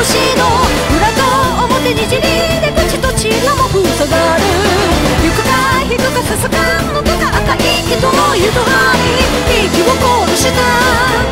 星の裏と表にじりで口と血らも塞がる行くか引くかさすがのとか赤い人の湯と範囲息を殺した。